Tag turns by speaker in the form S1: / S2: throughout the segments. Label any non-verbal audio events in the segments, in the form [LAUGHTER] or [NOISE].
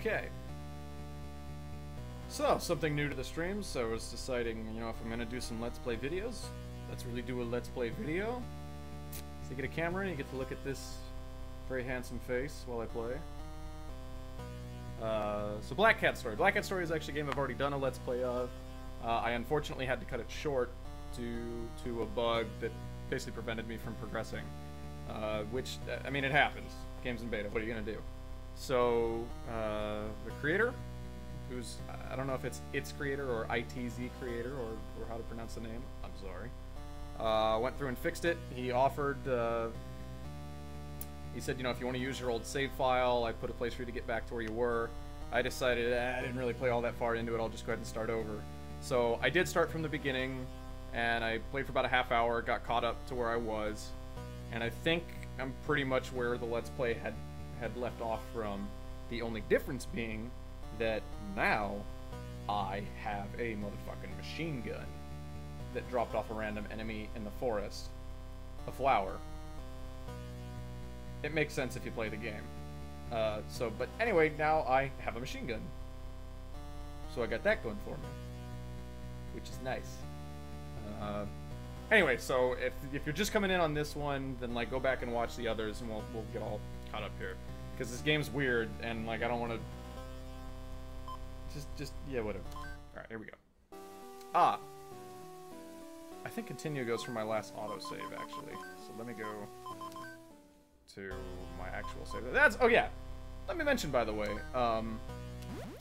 S1: Okay. So, something new to the stream, so I was deciding, you know, if I'm gonna do some Let's Play videos, let's really do a Let's Play video. So you get a camera and you get to look at this very handsome face while I play. Uh, so Black Cat Story. Black Cat Story is actually a game I've already done a Let's Play of. Uh, I unfortunately had to cut it short due to a bug that basically prevented me from progressing. Uh, which, I mean, it happens. Games in beta. What are you gonna do? So, uh, the creator, who's, I don't know if it's its creator or ITZ creator or, or how to pronounce the name. I'm sorry. Uh, went through and fixed it. He offered, uh, he said, you know, if you want to use your old save file, I put a place for you to get back to where you were. I decided eh, I didn't really play all that far into it. I'll just go ahead and start over. So I did start from the beginning, and I played for about a half hour, got caught up to where I was, and I think I'm pretty much where the Let's Play had had left off from. The only difference being that now I have a motherfucking machine gun that dropped off a random enemy in the forest, a flower. It makes sense if you play the game. Uh, so, but anyway, now I have a machine gun. So I got that going for me, which is nice. Uh, anyway, so if, if you're just coming in on this one, then like go back and watch the others, and we'll we'll get all caught up here, because this game's weird, and like I don't want to. Just just yeah, whatever. All right, here we go. Ah, I think continue goes for my last autosave actually. So let me go to my actual save. That's oh yeah. Let me mention by the way, um,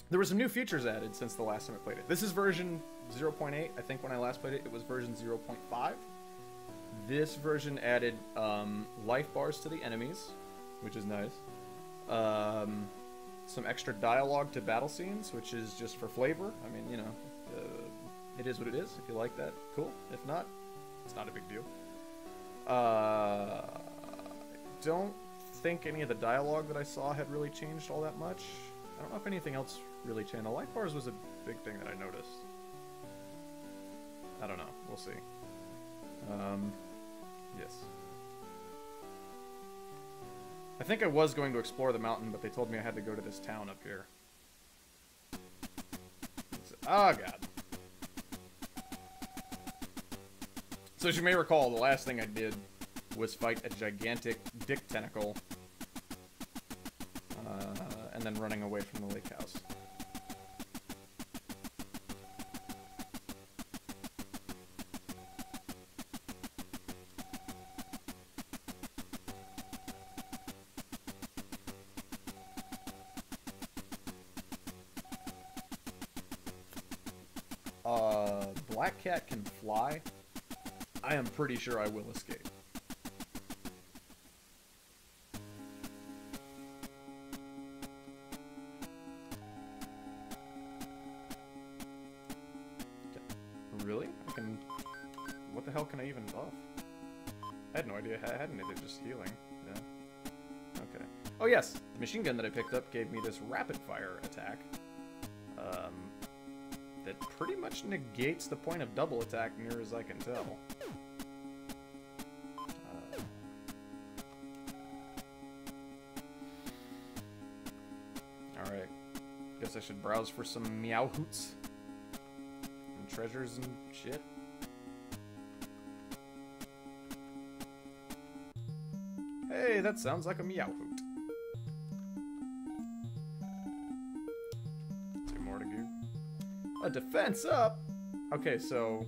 S1: there were some new features added since the last time I played it. This is version 0.8. I think when I last played it, it was version 0.5. This version added um, life bars to the enemies, which is nice. Um, some extra dialogue to battle scenes, which is just for flavor. I mean, you know, uh, it is what it is. If you like that, cool. If not, it's not a big deal. Uh, don't think any of the dialogue that I saw had really changed all that much. I don't know if anything else really changed. The life bars was a big thing that I noticed. I don't know. We'll see. Um, yes. I think I was going to explore the mountain, but they told me I had to go to this town up here. Oh, God. So as you may recall, the last thing I did was fight a gigantic dick tentacle. Uh, and then running away from the lake house. Black Cat can fly. I am pretty sure I will escape. Really? I can... What the hell can I even buff? I had no idea I had anything, just healing. Yeah. Okay. Oh yes, the machine gun that I picked up gave me this rapid fire attack. That pretty much negates the point of double attack near as I can tell. Uh, Alright. Guess I should browse for some meow hoots and treasures and shit. Hey, that sounds like a meow hoot. A defense up? Okay, so...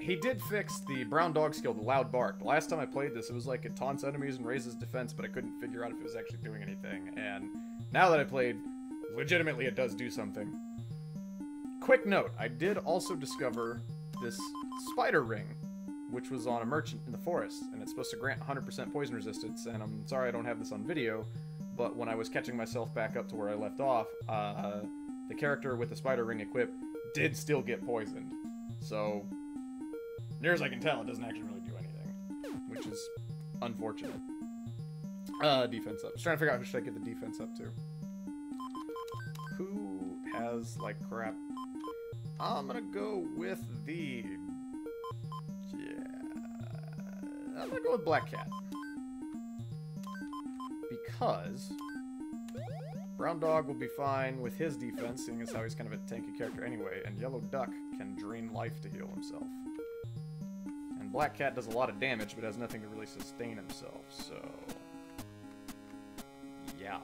S1: He did fix the brown dog skill, the loud bark. The last time I played this, it was like it taunts enemies and raises defense, but I couldn't figure out if it was actually doing anything. And now that I played, legitimately it does do something. Quick note, I did also discover this spider ring, which was on a merchant in the forest, and it's supposed to grant 100% poison resistance, and I'm sorry I don't have this on video, but when I was catching myself back up to where I left off, uh, the character with the spider ring equipped did still get poisoned. So, near as I can tell, it doesn't actually really do anything, which is unfortunate. Uh, defense up. Trying to figure out who should I get the defense up to. Who has, like, crap? I'm gonna go with the... Yeah... I'm gonna go with Black Cat. Because... Brown Dog will be fine with his defense, seeing as how he's kind of a tanky character anyway, and Yellow Duck can drain life to heal himself. And Black Cat does a lot of damage, but has nothing to really sustain himself, so... Yeah.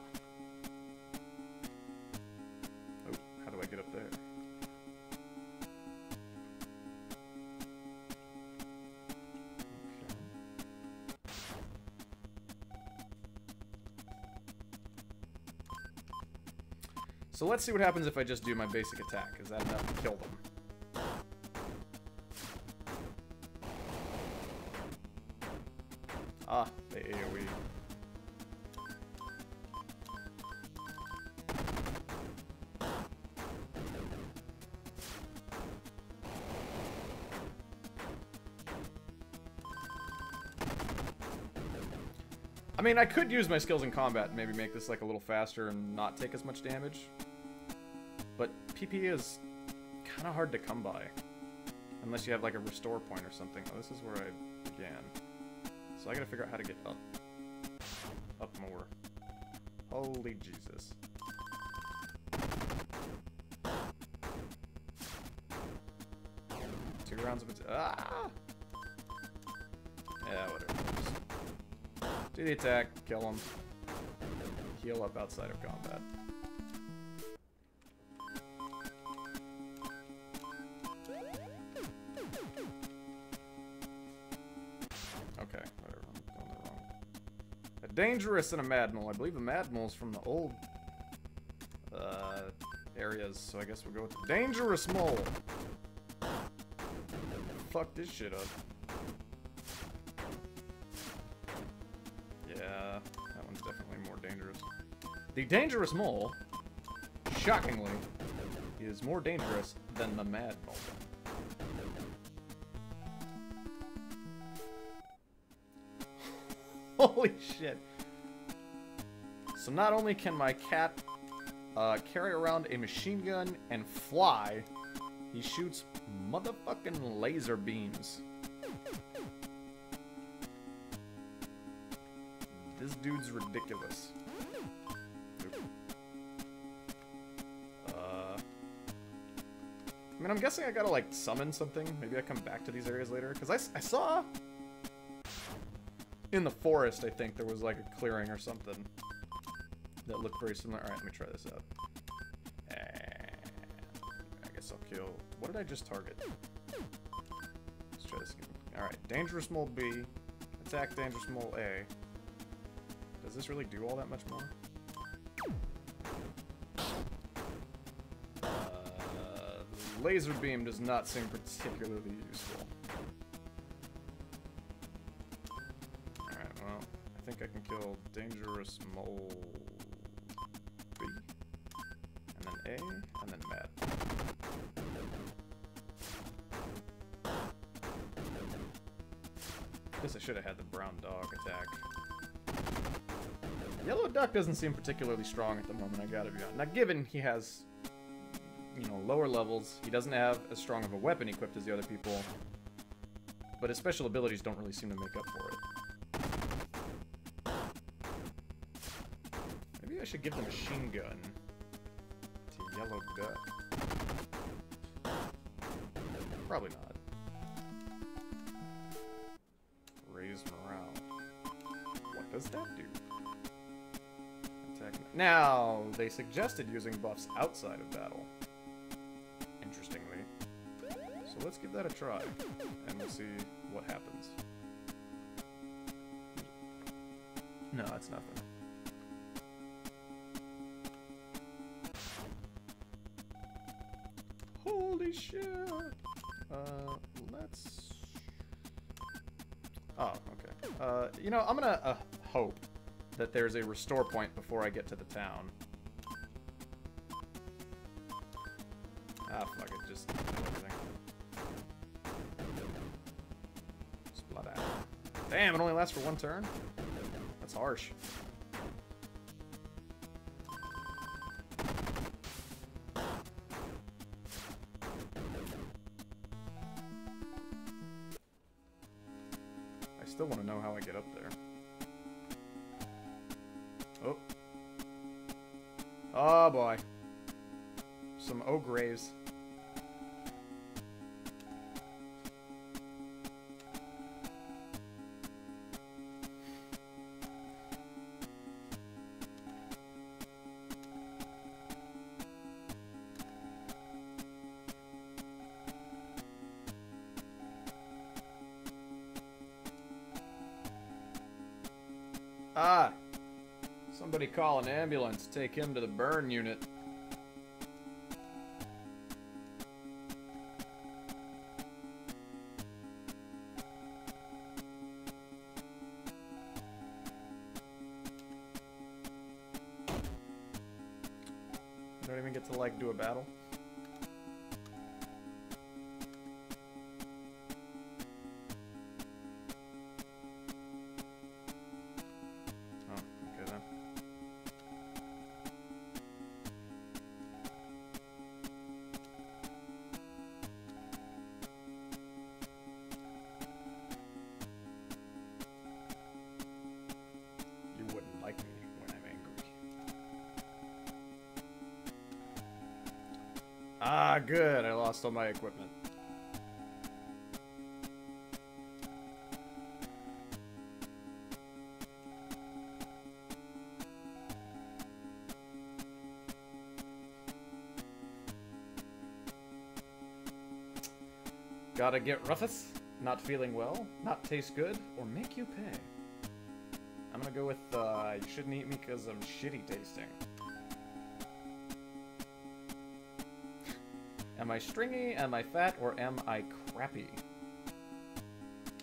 S1: So let's see what happens if I just do my basic attack. Is that enough to kill them? Ah, the AoE. I mean, I could use my skills in combat and maybe make this like a little faster and not take as much damage. PP is kind of hard to come by. Unless you have like a restore point or something. Oh, this is where I began. So I gotta figure out how to get up. Up more. Holy Jesus. Two rounds of it. Ah! Yeah, whatever. Do the attack, kill him. Heal up outside of combat. Dangerous and a mad mole. I believe the mad mole's from the old uh, areas, so I guess we'll go with the dangerous mole. Fuck this shit up. Yeah, that one's definitely more dangerous. The dangerous mole, shockingly, is more dangerous than the mad mole. Holy shit. So not only can my cat uh, carry around a machine gun and fly, he shoots motherfucking laser beams. This dude's ridiculous. Uh, I mean, I'm guessing I gotta, like, summon something. Maybe I come back to these areas later. Because I saw... In the forest, I think, there was, like, a clearing or something. That looked very similar. Alright, let me try this out. And... I guess I'll kill... What did I just target? Let's try this again. Alright, Dangerous Mole B. Attack Dangerous Mole A. Does this really do all that much more? Uh, laser beam does not seem particularly useful. Think I can kill Dangerous Mole B. And then A, and then Mad. Guess I should have had the brown dog attack. Yellow Duck doesn't seem particularly strong at the moment, I gotta be honest. Now, given he has, you know, lower levels, he doesn't have as strong of a weapon equipped as the other people, but his special abilities don't really seem to make up for it. I should give the machine gun to Yellow Duck. Probably not. Raise morale. What does that do? Attack. Now, they suggested using buffs outside of battle. Interestingly. So let's give that a try, and we'll see what happens. No, it's nothing. Shit! Uh, let's... Oh, okay. Uh, you know, I'm gonna uh, hope that there's a restore point before I get to the town. Ah, fuck it, just. Splat out. Damn, it only lasts for one turn? That's harsh. Still want to know how I get up there. Oh. Oh boy. Some ogres. Ah! Somebody call an ambulance. Take him to the burn unit. I don't even get to, like, do a battle. Ah, good. I lost all my equipment. Gotta get Rufus. Not feeling well, not taste good, or make you pay. I'm gonna go with, uh, you shouldn't eat me because I'm shitty tasting. Am I stringy, am I fat, or am I crappy?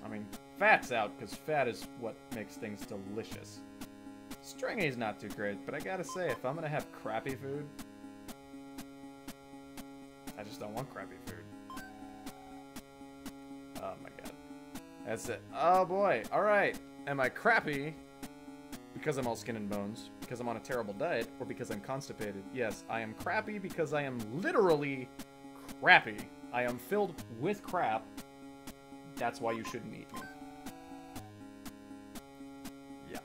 S1: I mean, fat's out, because fat is what makes things delicious. Stringy's not too great, but I gotta say, if I'm gonna have crappy food, I just don't want crappy food. Oh my god. That's it. Oh boy. Alright. Am I crappy because I'm all skin and bones? Because I'm on a terrible diet? Or because I'm constipated? Yes, I am crappy because I am literally crappy. I am filled with crap. That's why you shouldn't eat me. Yeah.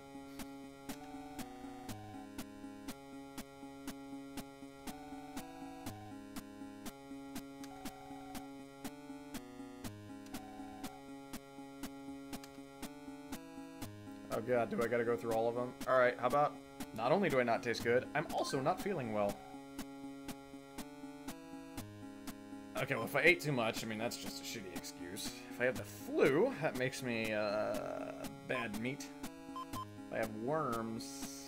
S1: Oh god, do I gotta go through all of them? Alright, how about... Not only do I not taste good, I'm also not feeling well. Okay, well if I ate too much, I mean that's just a shitty excuse. If I have the flu, that makes me, uh, bad meat. If I have worms...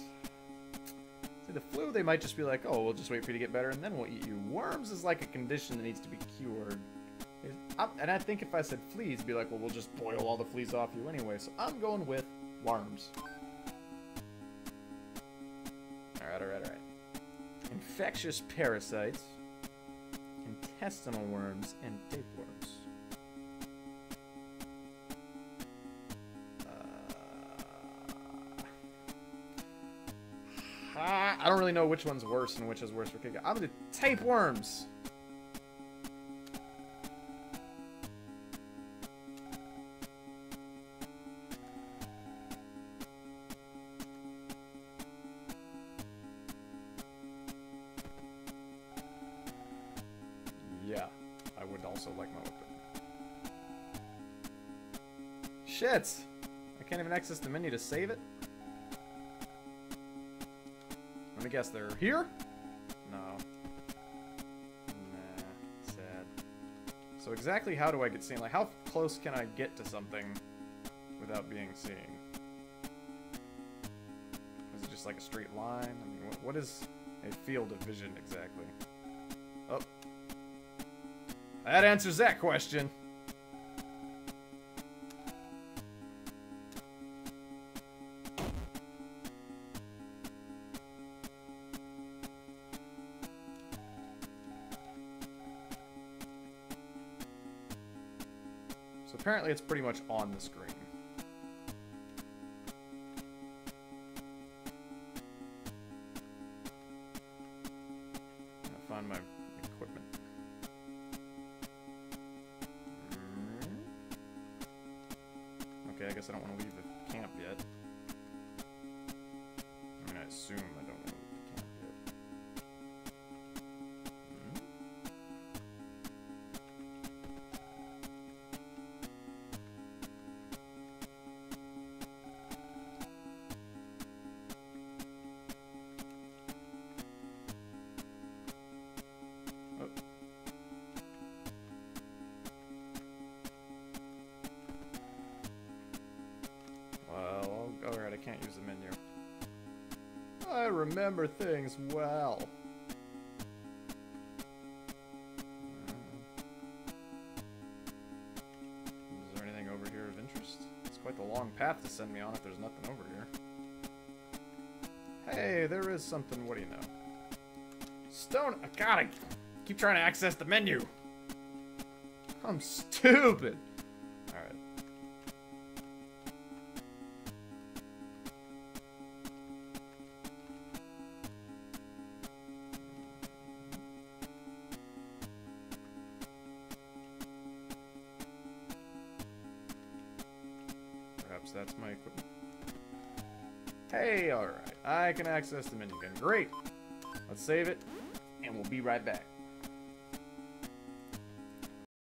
S1: See, the flu, they might just be like, oh, we'll just wait for you to get better and then we'll eat you. Worms is like a condition that needs to be cured. And I think if I said fleas, be like, well, we'll just boil all the fleas off you anyway. So I'm going with worms. Alright, alright, alright. Infectious parasites, intestinal worms, and tapeworms. Uh, [SIGHS] I don't really know which one's worse and which is worse for Kika. I'm do tapeworms. Yeah, I would also like my weapon. Shit! I can't even access the menu to save it? Let me guess, they're here? No. Nah, sad. So exactly how do I get seen? Like, how close can I get to something without being seen? Is it just like a straight line? I mean, what, what is a field of vision exactly? Oh, that answers that question. So apparently it's pretty much on the screen. Okay, I guess I don't want to leave the camp yet. I mean, I assume there's a menu. I remember things well. Hmm. Is there anything over here of interest? It's quite the long path to send me on if there's nothing over here. Hey, there is something. What do you know? Stone. I gotta keep trying to access the menu. I'm stupid. I can access the again. Great. Let's save it, and we'll be right back.